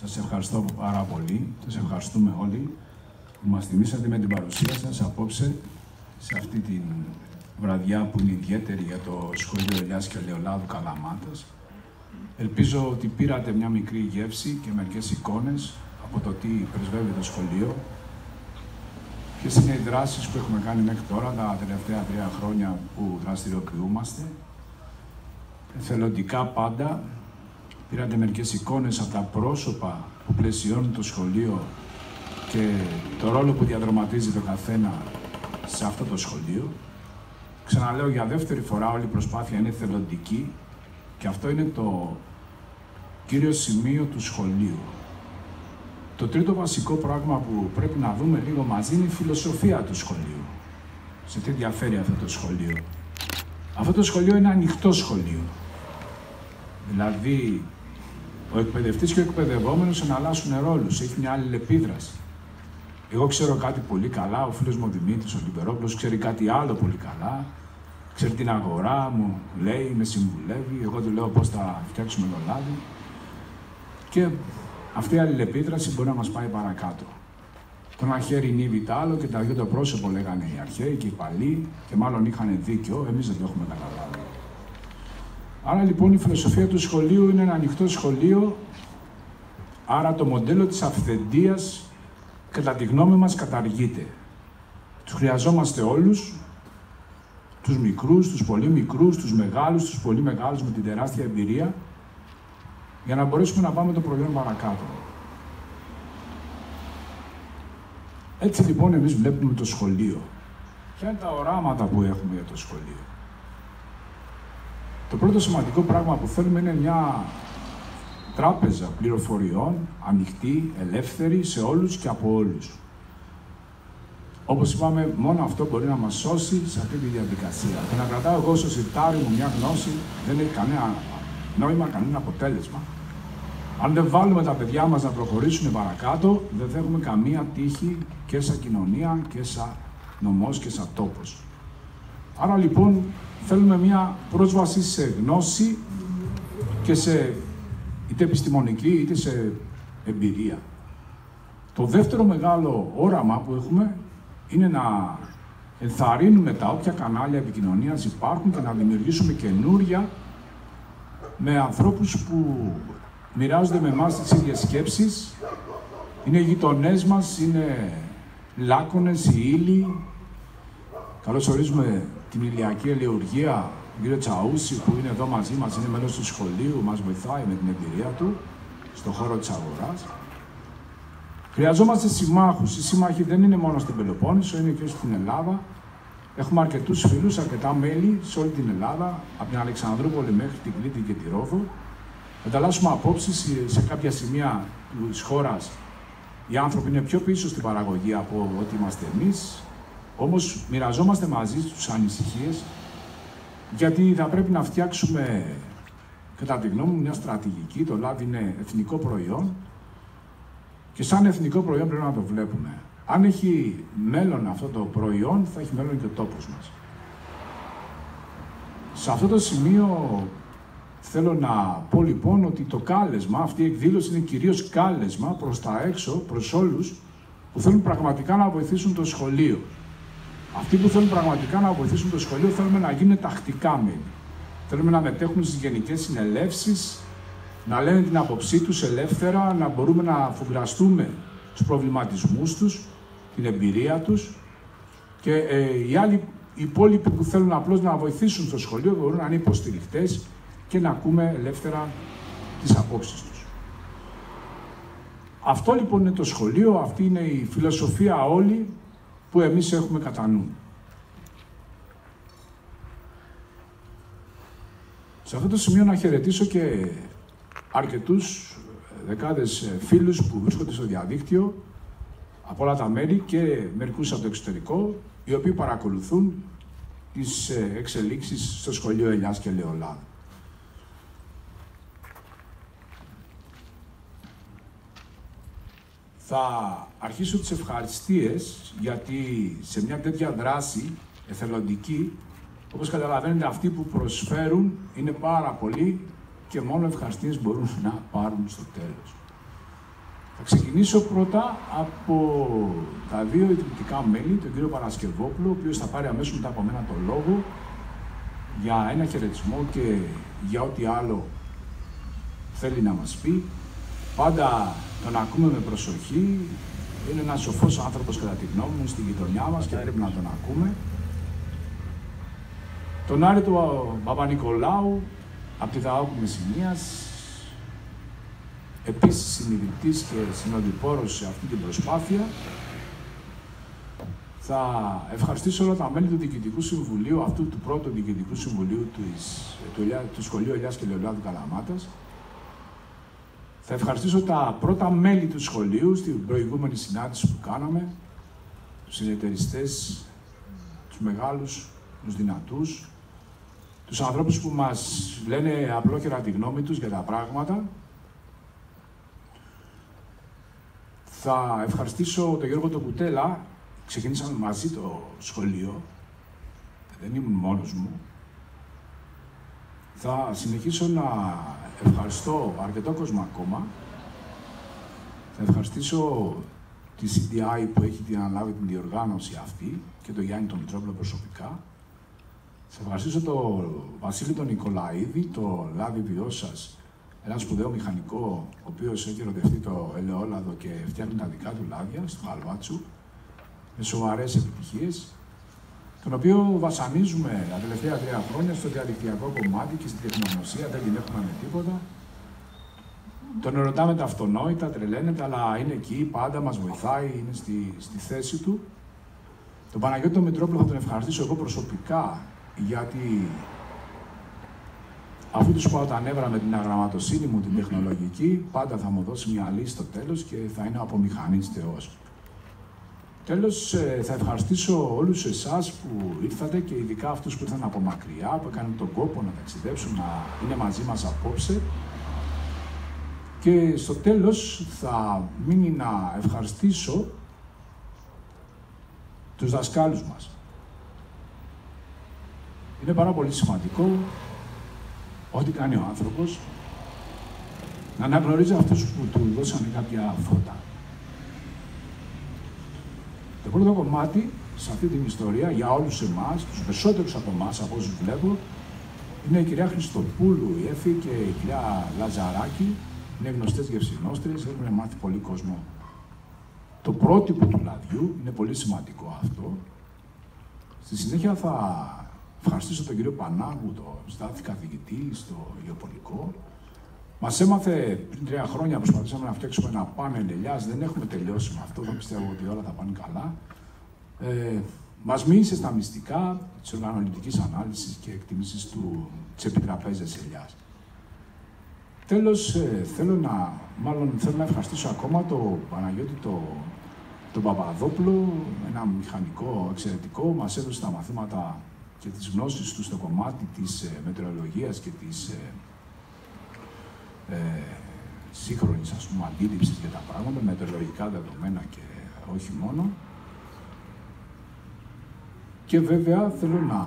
Σας ευχαριστώ πάρα πολύ. Σας ευχαριστούμε όλοι που μας τιμήσατε με την παρουσία σας απόψε σε αυτή τη βραδιά που είναι ιδιαίτερη για το Σχολείο Ελιάς και Λεολάδου Καλαμάτας. Ελπίζω ότι πήρατε μια μικρή γεύση και μερικές εικόνες από το τι πρεσβεύει το σχολείο, ποιε είναι οι δράσεις που έχουμε κάνει μέχρι τώρα τα τελευταία τρία χρόνια που δραστηριοποιούμαστε. Εθελοντικά πάντα, πήρατε μερικές εικόνες από τα πρόσωπα που πλαισιώνουν το σχολείο και το ρόλο που διαδραματίζει το καθένα σε αυτό το σχολείο. Ξαναλέω για δεύτερη φορά όλη η προσπάθεια είναι θελοντική και αυτό είναι το κύριο σημείο του σχολείου. Το τρίτο βασικό πράγμα που πρέπει να δούμε λίγο μαζί είναι η φιλοσοφία του σχολείου. Σε τι διαφέρει αυτό το σχολείο; Αυτό το σχολείο είναι ανοιχτό σχολείο. Δηλαδή, ο εκπαιδευτής και ο εκπαιδευόμενος εναλλάσσουν ρόλους, έχει μια άλλη επίδραση. Εγώ ξέρω κάτι πολύ καλά, ο φίλος μου ο Δημήτρης, ο Λιμπερόπουλος, ξέρει κάτι άλλο πολύ καλά, ξέρει την αγορά μου, λέει, με συμβουλεύει, εγώ του λέω πώς θα φτιάξουμε το λάδι. Και αυτή η αλληλεπίδραση μπορεί να μας πάει παρακάτω. Το ένα χέρι νύβει το άλλο και τα δύο το πρόσωπο λέγανε οι αρχαίοι και οι παλιοί και μάλλον είχαν δίκιο, εμείς δεν το έχουμε καταλάβει. Άρα λοιπόν η φιλοσοφία του σχολείου είναι ένα ανοιχτό σχολείο, άρα το μοντέλο της αυθεντίας κατά τη γνώμη μας καταργείται. Τους χρειαζόμαστε όλους, τους μικρούς, τους πολύ μικρούς, τους μεγάλους, τους πολύ μεγάλους με την τεράστια εμπειρία, για να μπορέσουμε να πάμε το προϊόν παρακάτω. Έτσι λοιπόν εμείς βλέπουμε το σχολείο. Ποια είναι τα οράματα που έχουμε για το σχολείο; Το πρώτο σημαντικό πράγμα που θέλουμε είναι μια τράπεζα πληροφοριών, ανοιχτή, ελεύθερη σε όλους και από όλους. Όπως είπαμε, μόνο αυτό μπορεί να μας σώσει σε αυτή τη διαδικασία. Το να κρατάω εγώ στο σιρτάρι μου μια γνώση δεν έχει κανένα νόημα, κανένα αποτέλεσμα. Αν δεν βάλουμε τα παιδιά μας να προχωρήσουν παρακάτω, δεν θα έχουμε καμία τύχη και σαν κοινωνία και σαν νομός και σαν τόπος. Άρα λοιπόν θέλουμε μια πρόσβαση σε γνώση και σε είτε επιστημονική είτε σε εμπειρία. Το δεύτερο μεγάλο όραμα που έχουμε είναι να ενθαρρύνουμε τα όποια κανάλια επικοινωνίας υπάρχουν και να δημιουργήσουμε καινούρια με ανθρώπους που μοιράζονται με εμάς τις ίδιες σκέψεις, είναι γειτονές μας, είναι λάκωνες, οι ύλοι. Καλώς ορίζουμε την ηλιακή ελεουργία, τον κύριο Τσαούση που είναι εδώ μαζί μας, είναι μέλος του σχολείου, μας βοηθάει με την εμπειρία του στον χώρο της αγοράς. Χρειαζόμαστε συμμάχους. Οι σύμμαχοι δεν είναι μόνο στην Πελοπόννησο, είναι και στην Ελλάδα. Έχουμε αρκετούς φίλους, αρκετά μέλη σε όλη την Ελλάδα, από την Αλεξανδρούπολη μέχρι την Κρήτη και τη Ρόδο. Ανταλλάσσουμε απόψεις σε κάποια σημεία της χώρας. Οι άνθρωποι είναι πιο πίσω στην παραγωγή από ό,τι είμαστε εμείς. Όμως μοιραζόμαστε μαζί τους ανησυχίες γιατί θα πρέπει να φτιάξουμε, κατά τη γνώμη μου, μια στρατηγική. Το λάδι είναι εθνικό προϊόν και σαν εθνικό προϊόν πρέπει να το βλέπουμε. Αν έχει μέλλον αυτό το προϊόν, θα έχει μέλλον και ο τόπος μας. Σε αυτό το σημείο θέλω να πω λοιπόν ότι το κάλεσμα, αυτή η εκδήλωση είναι κυρίως κάλεσμα προς τα έξω, προς όλους που θέλουν πραγματικά να βοηθήσουν το σχολείο. Αυτοί που θέλουν πραγματικά να βοηθήσουν το σχολείο θέλουμε να γίνουν τακτικά μέλη. Θέλουμε να μετέχουν στις γενικές συνελεύσεις, να λένε την άποψή τους ελεύθερα, να μπορούμε να αφουγκραστούμε τους προβληματισμούς τους, την εμπειρία τους και ε, οι άλλοι οι υπόλοιποι που θέλουν απλώς να βοηθήσουν στο σχολείο μπορούν να είναι υποστηριχτές και να ακούμε ελεύθερα τις απόψεις τους. Αυτό λοιπόν είναι το σχολείο, αυτή είναι η φιλοσοφία όλη που εμείς έχουμε κατά νου. Σε αυτό το σημείο να χαιρετήσω και αρκετούς δεκάδες φίλους που βρίσκονται στο διαδίκτυο από όλα τα μέρη και μερικούς από το εξωτερικό, οι οποίοι παρακολουθούν τις εξελίξεις στο σχολείο Ελιάς και Λεολάδου. Θα αρχίσω τις ευχαριστίες γιατί σε μια τέτοια δράση εθελοντική, όπως καταλαβαίνετε αυτοί που προσφέρουν είναι πάρα πολλοί και μόνο ευχαριστίες μπορούν να πάρουν στο τέλος. Θα ξεκινήσω πρώτα από τα δύο ιδρυτικά μέλη, τον κύριο Παρασκευόπουλο, ο οποίος θα πάρει αμέσως μετά από μένα το λόγο για ένα χαιρετισμό και για ό,τι άλλο θέλει να μας πει. Πάντα τον ακούμε με προσοχή. Είναι ένας σοφός άνθρωπος κατά τη γνώμη μου στη γειτονιά μας και πρέπει να τον ακούμε. Τον Άρη του Παπα-Νικολάου, από τη Δαόκου Μεσσηνίας, επίσης συνειδητής και συνοδοιπόρος σε αυτή την προσπάθεια. Θα ευχαριστήσω όλα τα μέλη του Διοικητικού Συμβουλίου, αυτού του πρώτου Διοικητικού Συμβουλίου του, του, του Σχολείου Ελιάς και Λεωλάδου Καλαμάτας. Θα ευχαριστήσω τα πρώτα μέλη του σχολείου στην προηγούμενη συνάντηση που κάναμε, τους συνεταιριστές, τους μεγάλους, τους δυνατούς, τους ανθρώπους που μας λένε απλόχερα τη γνώμη τους για τα πράγματα. Θα ευχαριστήσω τον Γιώργο τον Κουτέλα. Ξεκινήσαμε μαζί το σχολείο. Δεν ήμουν μόνος μου. Θα συνεχίσω να ευχαριστώ αρκετό κόσμο ακόμα. Θα ευχαριστήσω τη CDI που έχει την αναλάβει την διοργάνωση αυτή και τον Γιάννη τον Μητρόπουλο προσωπικά. Θα ευχαριστήσω τον Βασίλη τον Νικολαίδη, το Λάδι Βιώσας, ένας σπουδαίο μηχανικό, ο οποίος έχει ερωτευτεί το ελαιόλαδο και φτιάχνει τα δικά του λάδια στο Χαλβάτσου, με σοβαρές επιτυχίες, τον οποίο βασανίζουμε τα τελευταία τρία χρόνια στο διαδικτυακό κομμάτι και στην τεχνογνωσία, δεν την έχουμε με τίποτα. Τον ερωτάμε τα αυτονόητα, τρελαίνεται, αλλά είναι εκεί, πάντα μας βοηθάει, είναι στη, στη θέση του. Τον Παναγιώτη τον Μητρόπουλο θα τον ευχαριστήσω εγώ προσωπικά γιατί αφού του πάω τα νεύρα με την αγραμματοσύνη μου, την τεχνολογική, πάντα θα μου δώσει μια λύση στο τέλος και θα είναι από μηχανής Θεός. Τέλος, ε, θα ευχαριστήσω όλους εσάς που ήρθατε και ειδικά αυτούς που ήρθαν από μακριά, που έκαναν τον κόπο να ταξιδέψουν, να είναι μαζί μας απόψε. Και στο τέλος θα μείνει να ευχαριστήσω τους δασκάλους μας. Είναι πάρα πολύ σημαντικό ό,τι κάνει ο άνθρωπος να αναγνωρίζει αυτούς που του δώσανε κάποια φώτα. Το πρώτο κομμάτι σε αυτή την ιστορία για όλους εμάς, τους περισσότερους από εμάς από όσους βλέπω, είναι η κυρία Χριστοπούλου, η Έφη και η κυρία Λαζαράκη. Είναι γνωστές γευσινόστριες, έχουν μάθει πολύ κόσμο. Το πρότυπο του λαδιού είναι πολύ σημαντικό αυτό. Στη συνέχεια θα ευχαριστήσω τον κύριο Πανάγου, το στάθη καθηγητή στο Γεωπολικό. Μας έμαθε πριν τρία χρόνια, προσπαθήσαμε να φτιάξουμε ένα πάνελ ελιάς. Δεν έχουμε τελειώσει με αυτό. Δεν πιστεύω ότι όλα θα πάνε καλά. Ε, Μας μίλησε στα μυστικά της οργανωτική ανάλυσης και εκτίμηση της επιτραπέζια ελιάς. Τέλος, ε, θέλω να, μάλλον θέλω να ευχαριστήσω ακόμα το Παναγιώτη το, τον Παπαδόπουλο, ένα μηχανικό εξαιρετικό. Μας έδωσε τα μαθήματα και τις γνώσεις του στο κομμάτι της ε, μετεωρολογίας και της ε, ε, σύγχρονης ας πούμε αντίληψης για τα πράγματα, μετεωρολογικά δεδομένα και όχι μόνο. Και βέβαια θέλω να